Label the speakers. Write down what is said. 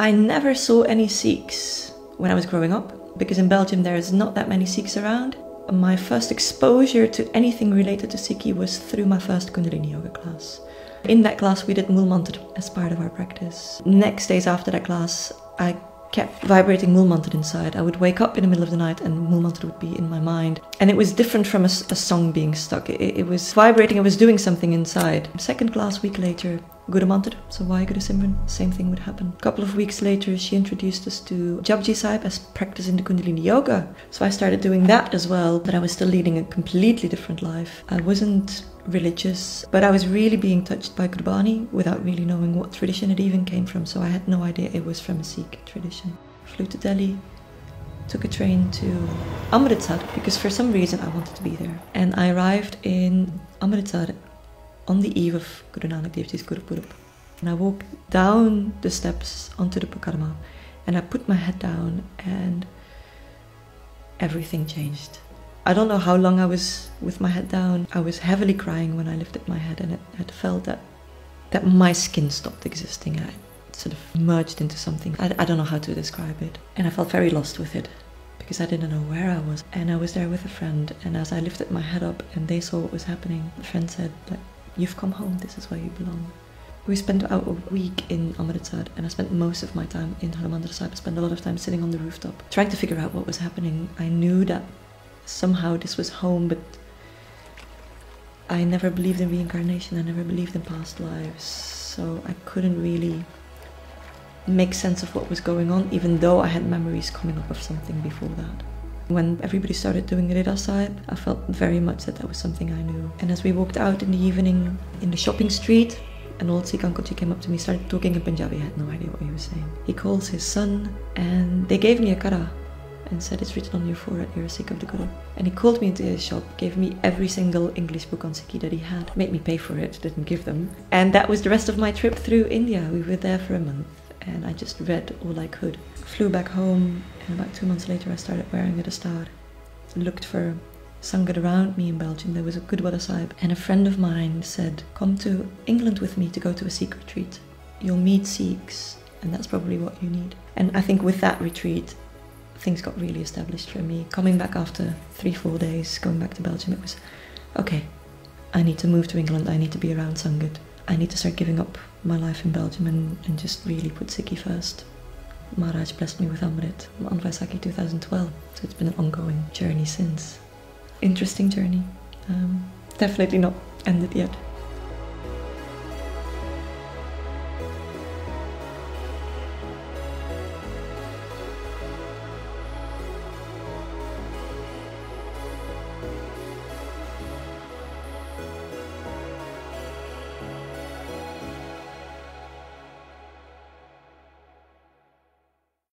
Speaker 1: I never saw any Sikhs when I was growing up because in Belgium there's not that many Sikhs around. My first exposure to anything related to Sikhi was through my first Kundalini yoga class. In that class, we did Mool Mantra as part of our practice. Next days after that class, I kept vibrating Mool Mantra inside. I would wake up in the middle of the night and Mool Mantra would be in my mind. And it was different from a, a song being stuck. It, it, was vibrating, it was doing something inside. Second class, week later, Guru Mantra, so Waheguru Simran? Same thing would happen. A couple of weeks later, she introduced us to Japji Sahib as practicing the Kundalini Yoga. So I started doing that as well, but I was still leading a completely different life. I wasn't religious, but I was really being touched by Gurbani without really knowing what tradition it even came from, so I had no idea it was from a Sikh tradition. Flew to Delhi, took a train to Amritsar because for some reason I wanted to be there. And I arrived in Amritsar on the eve of Guru Nanak Dev Ji's Gurupurab. And I walked down the steps onto the Parikrama and I put my head down and everything changed. I don't know how long I was with my head down. I was heavily crying when I lifted my head, and it, it felt that that my skin stopped existing. I sort of merged into something. I, I don't know how to describe it. And I felt very lost with it because I didn't know where I was. And I was there with a friend, and as I lifted my head up and they saw what was happening, the friend said, like, You've come home, this is where you belong. We spent a week in Amritsar and I spent most of my time in Harmandir Sahib. I spent a lot of time sitting on the rooftop trying to figure out what was happening. I knew that somehow this was home, but I never believed in reincarnation, I never believed in past lives, so I couldn't really make sense of what was going on, even though I had memories coming up of something before that. When everybody started doing Rehras Sahib, I felt very much that that was something I knew. And as we walked out in the evening in the shopping street, an old Sikh uncle came up to me, started talking in Punjabi. I had no idea what he was saying. He calls his son, and they gave me a kara and said it's written on your forehead, you're a Sikh of the Guru. And he called me into his shop, gave me every single English book on Sikhi that he had, made me pay for it, didn't give them. And that was the rest of my trip through India. We were there for a month and I just read all I could. Flew back home and about two months later I started wearing a dastar. Looked for Sangat around me in Belgium. There was a good Sahib and a friend of mine said, come to England with me to go to a Sikh retreat. You'll meet Sikhs and that's probably what you need. And I think with that retreat, things got really established for me. Coming back after three, four days, going back to Belgium, it was okay, I need to move to England, I need to be around Sangat. I need to start giving up my life in Belgium and, and just really put Sikhi first. Maharaj blessed me with Amrit on Vaisakhi 2012, so it's been an ongoing journey since. Interesting journey. Um, definitely not ended yet.